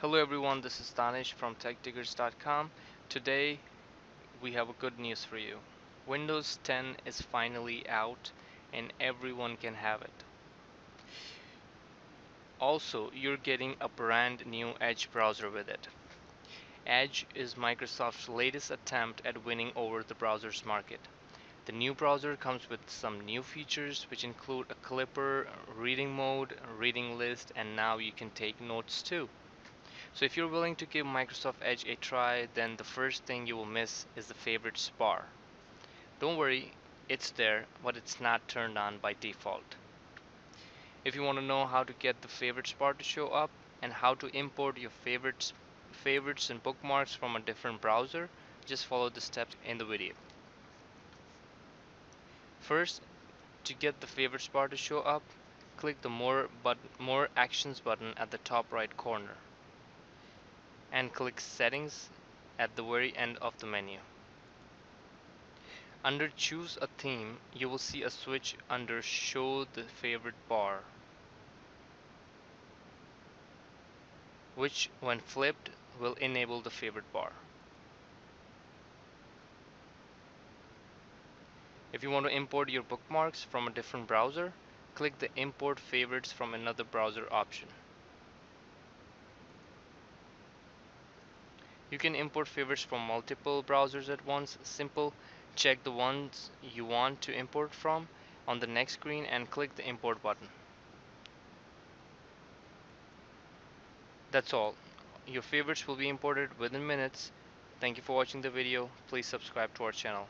Hello everyone, this is Danish from TechDiggers.com. Today we have a good news for you. Windows 10 is finally out and everyone can have it. Also, you're getting a brand new Edge browser with it. Edge is Microsoft's latest attempt at winning over the browsers market. The new browser comes with some new features which include a clipper, reading mode, reading list, and now you can take notes too. So if you're willing to give Microsoft Edge a try, then the first thing you will miss is the favorites bar. Don't worry, it's there, but it's not turned on by default. If you want to know how to get the favorites bar to show up and how to import your favorites favorites and bookmarks from a different browser, just follow the steps in the video. First, to get the favorites bar to show up, click the more but more actions button at the top right corner and click settings at the very end of the menu. Under choose a theme, you will see a switch under show the favorite bar which when flipped will enable the favorite bar. If you want to import your bookmarks from a different browser, click the import favorites from another browser option. You can import favorites from multiple browsers at once. Simple, check the ones you want to import from on the next screen and click the import button. That's all. Your favorites will be imported within minutes. Thank you for watching the video. Please subscribe to our channel.